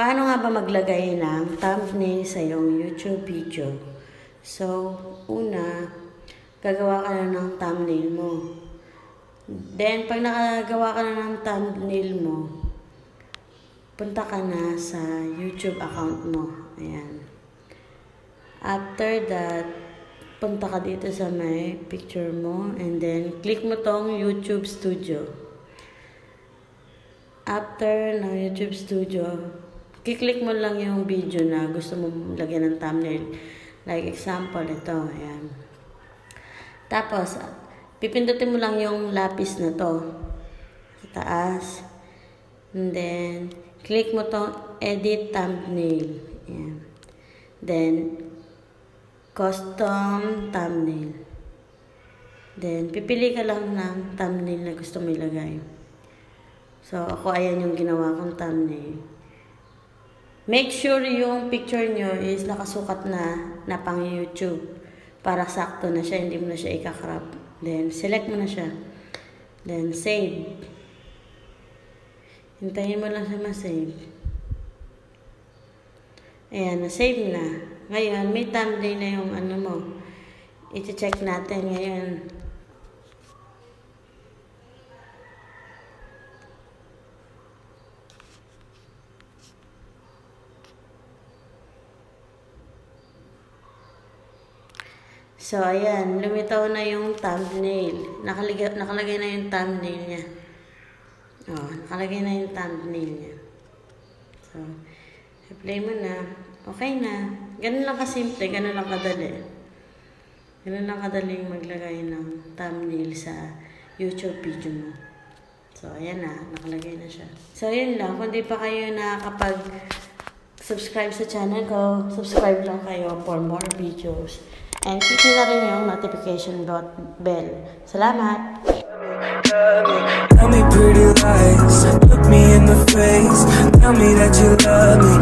ka maglagay ng thumbnail sa iyong YouTube video. So, una, gagawa ka na ng thumbnail mo. Then, pag nakagawa ka na ng thumbnail mo, punta ka na sa YouTube account mo. Ayan. After that, punta ka dito sa may picture mo and then click mo tong YouTube Studio. After ng YouTube Studio, kiklik mo lang yung video na gusto mo lagyan ng thumbnail. Like example, ito. Ayan. Tapos, pipindutin mo lang yung lapis na to. Sa taas. And then, click mo to edit thumbnail. Ayan. Then, custom thumbnail. Then, pipili ka lang ng thumbnail na gusto mo ilagay. So, ako ayan yung ginawa kong thumbnail. Make sure yung picture nyo is nakasukat na na pang YouTube para sakto na siya, hindi mo na siya ikakrap. Then, select mo na siya. Then, save. Hintayin mo lang siya ma-save. Ayan, na-save na. Ngayon, may thumbnail na yung ano mo. I-check natin ngayon. So, ayan. Lumitaw na yung thumbnail. Nakalagay, nakalagay na yung thumbnail niya. Oh, nakalagay na yung thumbnail niya. So, i-play mo na. Okay na. Ganun lang kasimple. Ganun lang kadali. Ganun lang kadali maglagay ng thumbnail sa YouTube video mo. So, ayan na. Nakalagay na siya. So, yun lang. Kung di pa kayo nakakapag subscribe sa channel ko, subscribe lang kayo for more videos. And click na rin yung notification bell. Salamat! Tell me pretty lies, look me in the face. Tell me that you love me,